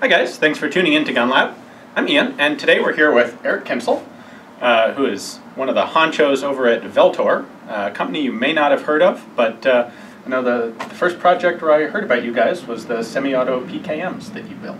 Hi guys, thanks for tuning in to Gun Lab. I'm Ian, and today we're here with Eric Kincel, uh, who is one of the honchos over at Vltor, a company you may not have heard of, but uh, I know the, the first project where I heard about you guys was the semi-auto PKMs that you built.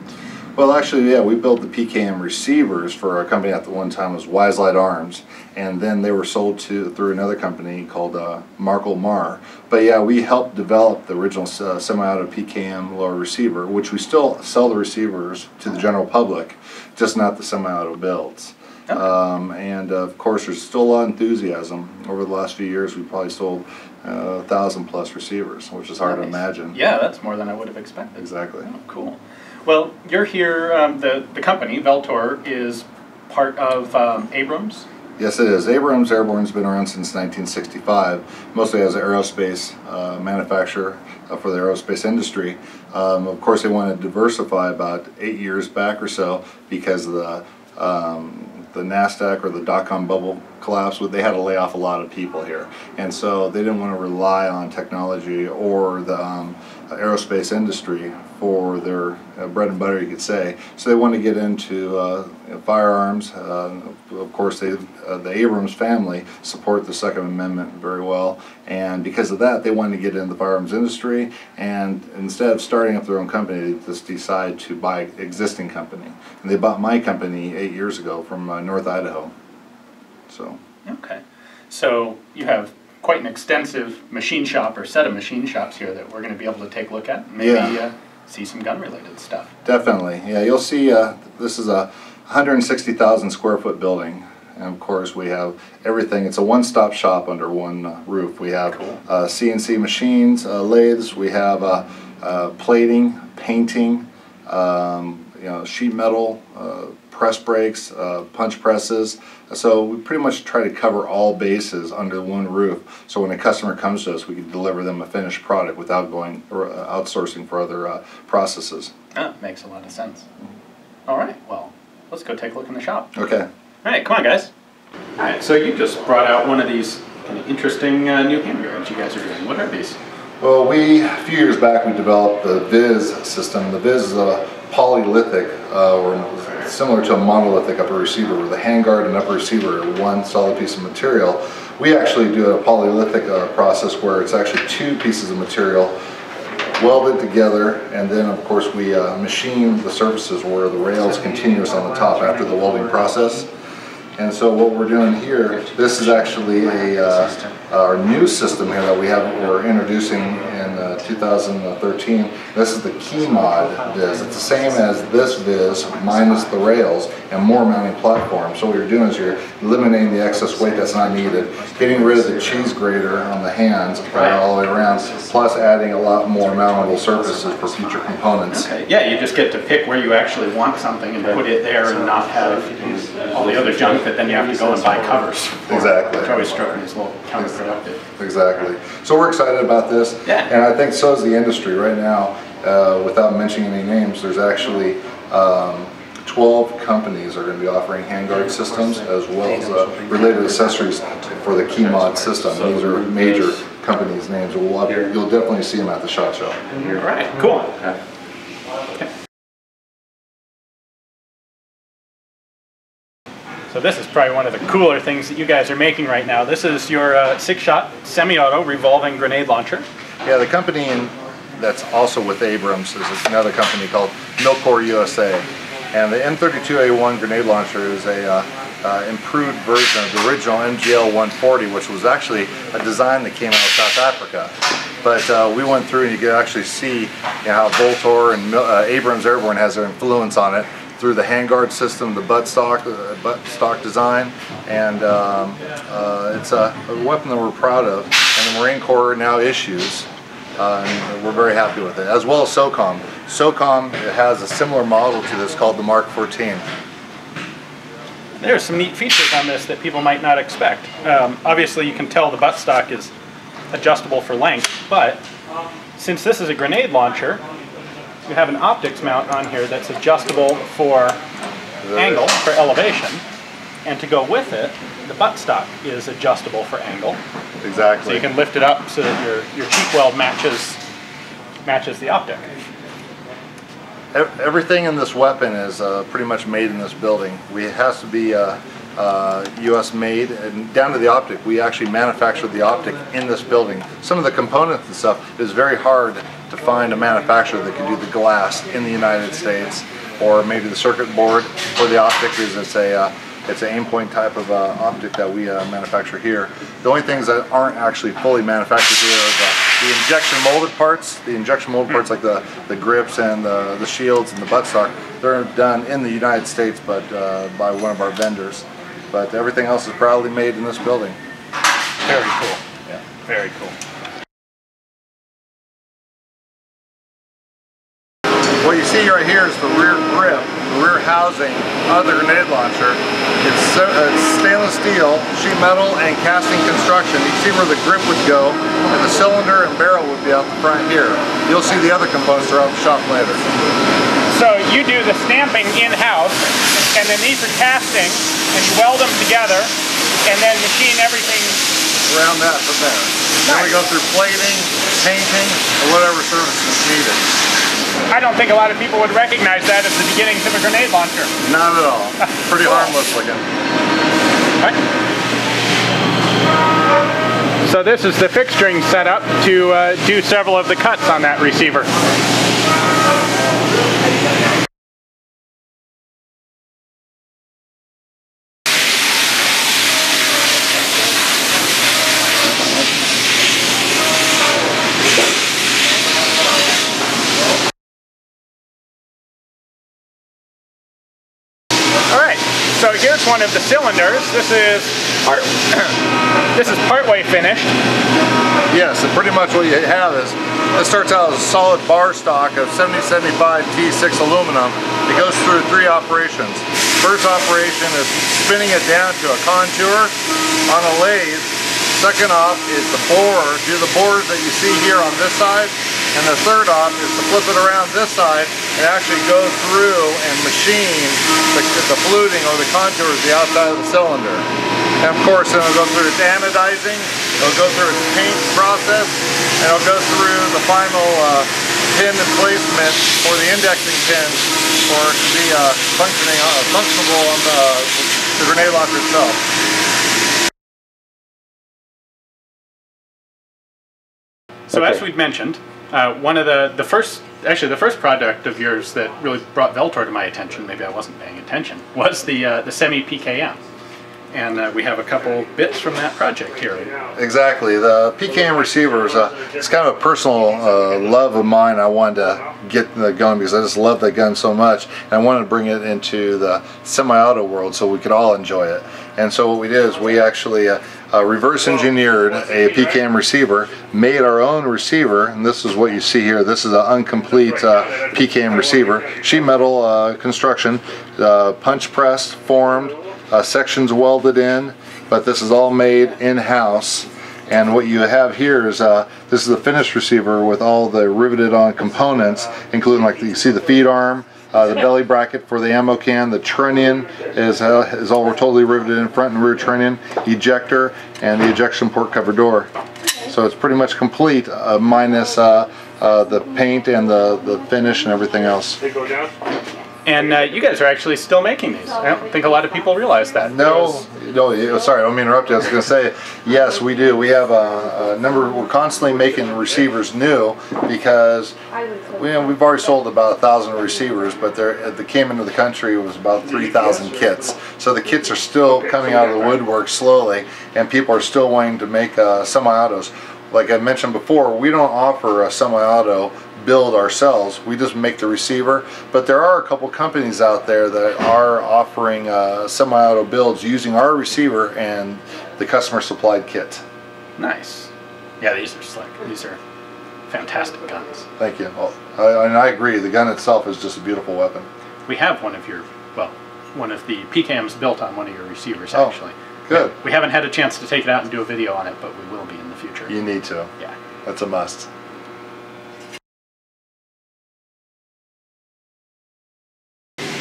Well, actually, yeah, we built the PKM receivers for our company at the one time was Wiselite Arms, and then they were sold to through another company called uh, Markle Mar. But yeah, we helped develop the original uh, semi-auto PKM lower receiver, which we still sell the receivers to the general public, just not the semi-auto builds. Okay. Um, and uh, of course, there's still a lot of enthusiasm. Over the last few years, we probably sold uh, a thousand plus receivers, which is hard to imagine. Yeah, that's more than I would have expected. Exactly. Oh, cool. Well, you're here, um, the, the company, Vltor, is part of um, Abrams. Yes, it is. Abrams Airborne's been around since 1965, mostly as an aerospace uh, manufacturer uh, for the aerospace industry. Um, of course, they wanted to diversify about eight years back or so because of the um, the Nasdaq or the dot-com bubble collapse. They had to lay off a lot of people here, and so they didn't want to rely on technology or the um, aerospace industry for their uh, bread and butter, you could say. So they wanted to get into uh, firearms. Uh, of course, they, uh, the Abrams family support the Second Amendment very well, and because of that, they wanted to get into the firearms industry. And instead of starting up their own company, they just decided to buy existing company. And they bought my company eight years ago from uh, North Idaho. So. Okay. So you have quite an extensive machine shop or set of machine shops here that we're going to be able to take a look at maybe Yeah. See some gun related stuff. Definitely, yeah. You'll see. Uh, this is a 160,000 square foot building, and of course we have everything. It's a one-stop shop under one uh, roof. We have Cool. uh, CNC machines, uh, lathes. We have uh, uh, plating, painting, um, you know, sheet metal, uh, press brakes, uh, punch presses. So we pretty much try to cover all bases under one roof. So when a customer comes to us, we can deliver them a finished product without going or uh, outsourcing for other uh, processes. Ah, makes a lot of sense. All right, well, let's go take a look in the shop. Okay. All right, come on, guys. All right, so you just brought out one of these kind of interesting uh, new handguards you guys are doing. What are these? Well, we a few years back we developed the VIS system. The VIS is a polylithic, uh, or similar to a monolithic upper receiver, where the handguard and upper receiver are one solid piece of material. We actually do a polylithic uh, process where it's actually two pieces of material welded together, and then of course we uh, machine the surfaces where the rail is continuous on the top after the welding process. And so what we're doing here, this is actually a, uh, our new system here that we have, we're introducing in uh, 2013. This is the KeyMod VIS. It's the same as this VIS minus the rails and more mounting platform. So what you're doing is you're eliminating the excess weight that's not needed, getting rid of the cheese grater on the hands right, all the way around, plus adding a lot more mountable surfaces for future components. Okay, yeah, you just get to pick where you actually want something and put it there and not have all the other junk that then you have to go and buy covers. for, Exactly. Which always struck me as a little counterproductive. Exactly. So we're excited about this. Yeah. And I think so is the industry right now. Uh, without mentioning any names, there's actually um, 12 companies are going to be offering handguard systems as well as uh, related accessories for the KeyMod system. These are major companies' names. We'll, have- you'll definitely see them at the SHOT Show. All right, cool. So this is probably one of the cooler things that you guys are making right now. This is your uh, six-shot semi-auto revolving grenade launcher. Yeah, the company in, that's also with Abrams is another company called Milkor USA. And the M32A1 grenade launcher is a uh, uh, improved version of the original MGL 140, which was actually a design that came out of South Africa. But uh, we went through and you could actually see you know, how Vltor and uh, Abrams Airborne has their influence on it through the handguard system, the buttstock, uh, butt stock design, and um, uh, it's a, a weapon that we're proud of, and the Marine Corps now issues. Uh, and we're very happy with it, as well as SOCOM. SOCOM has a similar model to this called the Mark 14. There's some neat features on this that people might not expect. Um, obviously, you can tell the buttstock is adjustable for length, but since this is a grenade launcher, you have an optics mount on here that's adjustable for angle, for elevation, and to go with it, the buttstock is adjustable for angle. Exactly. So you can lift it up so that your, your cheek weld matches matches the optic. everything in this weapon is uh, pretty much made in this building. We it has to be uh, uh, U.S. made, and down to the optic. We actually manufacture the optic in this building. Some of the components and stuff is very hard to find a manufacturer that can do the glass in the United States, or maybe the circuit board or the optic is it's a uh, it's an aim point type of uh, optic that we uh, manufacture here. The only things that aren't actually fully manufactured here are the, the injection molded parts. The injection molded parts like the, the grips and the, the shields and the buttstock, they're done in the United States but uh, by one of our vendors. But everything else is proudly made in this building. Very cool. Yeah. Very cool. What you see right here is the rear grip, the rear housing of the grenade launcher. It's, uh, it's stainless steel, sheet metal, and casting construction. You see where the grip would go, and the cylinder and barrel would be out the front here. You'll see the other components throughout the shop later. So you do the stamping in-house, and then these are casting, and you weld them together, and then machine everything. Around that from there. Then we go through plating, painting, or whatever service is needed. I don't think a lot of people would recognize that as the beginnings of a grenade launcher. Not at all. Pretty harmless looking. So this is the fixturing setup to uh, do several of the cuts on that receiver. All right, so here's one of the cylinders. This is part, this is partway finished. Yes, and pretty much what you have is, this starts out as a solid bar stock of 7075 T6 aluminum. It goes through three operations. First operation is spinning it down to a contour on a lathe. Second off is the bore, do the bores that you see here on this side. And the third op is to flip it around this side and actually go through and machine the, the fluting or the contours of the outside of the cylinder. And of course, then it'll go through its anodizing, it'll go through its paint process, and it'll go through the final uh, pin and placement for the indexing pin for it to be uh, functioning, uh, functional on the, the grenade locker itself. So as we'd mentioned, uh, one of the, the first, actually the first product of yours that really brought Vltor to my attention, maybe I wasn't paying attention, was the, uh, the Semi PKM. And uh, we have a couple bits from that project here. Exactly. The PKM receiver is a, it's kind of a personal uh, love of mine. I wanted to get the gun because I just love that gun so much. And I wanted to bring it into the semi-auto world so we could all enjoy it. And so what we did is we actually uh, uh, reverse engineered a PKM receiver, made our own receiver, and this is what you see here. This is an incomplete uh, PKM receiver, sheet metal uh, construction, uh, punch pressed, formed, uh, sections welded in, but this is all made in-house. And what you have here is uh, this is the finished receiver with all the riveted on components, including like you see the feed arm, uh, the belly bracket for the ammo can, the trunnion is uh, is all totally riveted in front and rear trunnion, ejector, and the ejection port cover door. So it's pretty much complete, uh, minus uh, uh, the paint and the the finish and everything else. And uh, you guys are actually still making these. I don't think a lot of people realize that. No, no. Sorry, I don't mean to interrupt you. I was going to say, yes, we do. We have a, a number. We're constantly making receivers new because we, we've already sold about a thousand receivers, but they came into the country was about three thousand kits. So the kits are still coming out of the woodwork slowly, and people are still wanting to make uh, semi-autos. Like I mentioned before, we don't offer a semi-auto build ourselves. We just make the receiver. But there are a couple companies out there that are offering uh, semi-auto builds using our receiver and the customer supplied kit. Nice. Yeah, these are slick. These are fantastic guns. Thank you. Well, I, and I agree. The gun itself is just a beautiful weapon. We have one of your, well, one of the PKMs built on one of your receivers, Oh. Good. We haven't had a chance to take it out and do a video on it, but we will be in the future. You need to. Yeah. That's a must.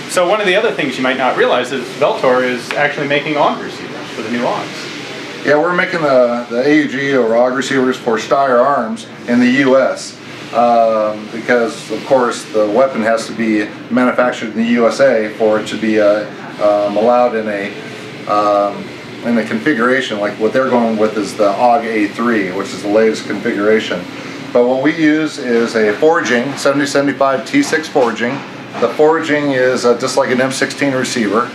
So one of the other things you might not realize is Vltor is actually making AUG receivers for the new AUGs. Yeah, we're making the, the AUG or AUG receivers for Steyr Arms in the U.S. Um, because of course the weapon has to be manufactured in the USA for it to be uh, um, allowed in a um, in the configuration like what they're going with is the AUG A3 which is the latest configuration. But what we use is a forging 7075 T6 forging. The forging is uh, just like an M16 receiver.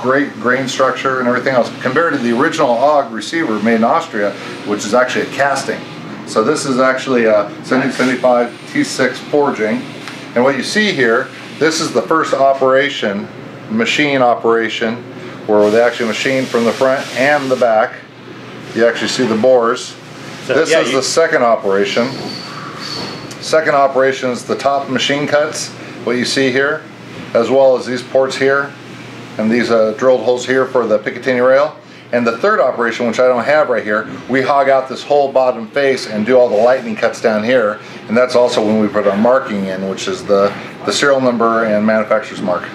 Great grain structure and everything else. Compared to the original AUG receiver made in Austria which is actually a casting. So this is actually a 7075 T6 forging. And what you see here, this is the first operation, machine operation, where they actually machine from the front and the back. You actually see the bores. So, this yeah, is the second operation. Second operation is the top machine cuts, what you see here, as well as these ports here, and these uh, drilled holes here for the Picatinny rail. And the third operation, which I don't have right here, we hog out this whole bottom face and do all the lightning cuts down here. And that's also when we put our marking in, which is the, the serial number and manufacturer's mark.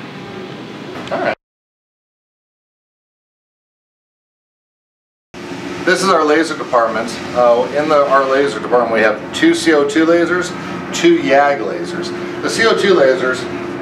This is our laser department. Uh, in the, our laser department, we have two CO2 lasers, two YAG lasers. The CO2 lasers,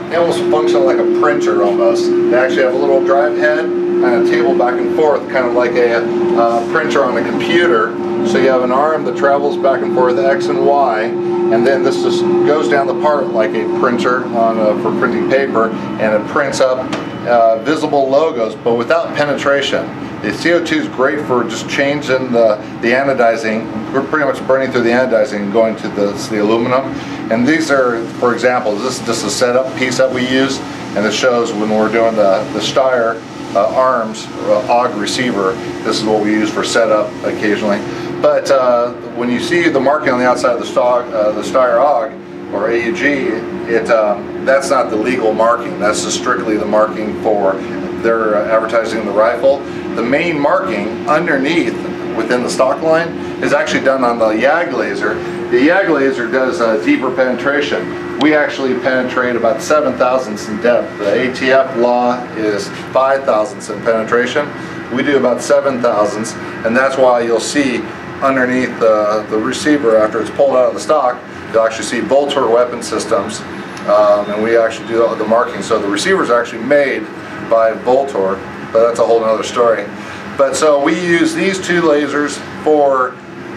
they almost function like a printer almost. They actually have a little drive head and a table back and forth, kind of like a uh, printer on a computer. So you have an arm that travels back and forth X and Y, and then this just goes down the part like a printer on a, for printing paper, and it prints up uh, visible logos, but without penetration. The CO2 is great for just changing the, the anodizing. We're pretty much burning through the anodizing and going to the, the aluminum. And these are, for example, this is just a setup piece that we use, and it shows when we're doing the, the Steyr uh, arms, uh, AUG receiver, this is what we use for setup occasionally. But uh, when you see the marking on the outside of the, stock, uh, the Steyr AUG, or AUG, it, um, that's not the legal marking. That's strictly the marking for their uh, advertising the rifle. The main marking underneath within the stock line is actually done on the YAG laser. The YAG laser does uh, deeper penetration. We actually penetrate about 7 thousandths in depth. The ATF law is 5 thousandths in penetration. We do about 7 thousandths, and that's why you'll see underneath the, the receiver after it's pulled out of the stock, you'll actually see Vltor weapon systems, um, and we actually do the marking. So the receiver is actually made by Vltor, but that's a whole other story. But so we use these two lasers for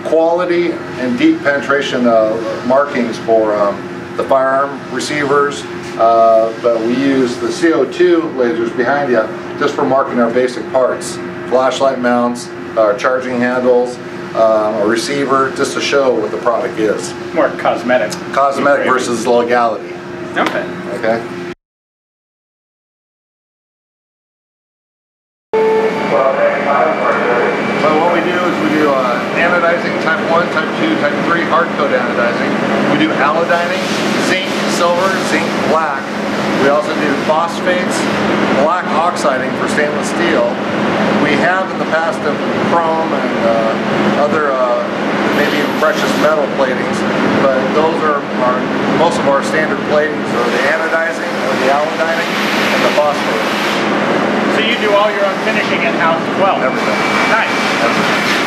quality and deep penetration uh, markings for um, the firearm receivers, uh, but we use the CO2 lasers behind you just for marking our basic parts, flashlight mounts, our charging handles, um, a receiver, just to show what the product is. More cosmetic. Cosmetic versus legality, Okay. okay? Well, what we do is we do uh, anodizing type 1, type 2, 3 hard coat anodizing. We do alodining, zinc, silver, zinc, black. We also do phosphates, black oxiding for stainless steel. We have in the past done chrome and uh, other uh, maybe even precious metal platings, but those are, are most of our standard platings are the anodizing, or the alodining, and the phosphate. So you do all your own finishing in-house as well? Everything. Nice. Everything.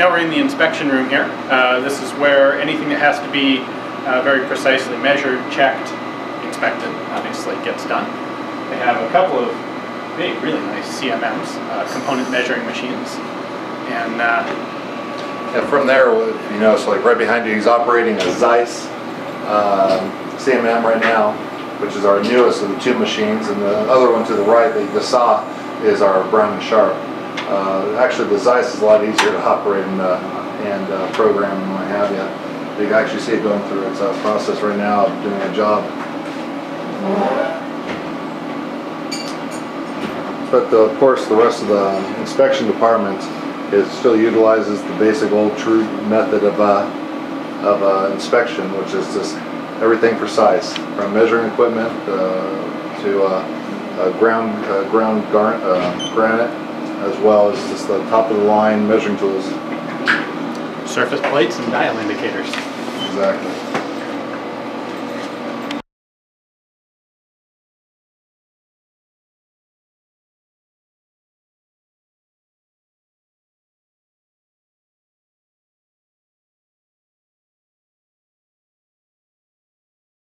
Now we're in the inspection room here. Uh, this is where anything that has to be uh, very precisely measured, checked, inspected, obviously gets done. They have a couple of big, really nice CMMs, uh, component measuring machines. And uh, from there, you know, so like right behind you, he's operating a Zeiss um, CMM right now, which is our newest of the two machines, and the other one to the right that you just saw is our Brown and Sharpe. Uh, actually, the Zeiss is a lot easier to operate and, uh, and uh, program and what have you. You can actually see it going through its uh, process right now doing a job. But the, of course, the rest of the inspection department it still utilizes the basic old true method of uh, of uh, inspection, which is just everything precise, from measuring equipment uh, to uh, uh, ground uh, ground uh, granite, as well as just the top of the line measuring tools. surface plates and dial indicators. Exactly.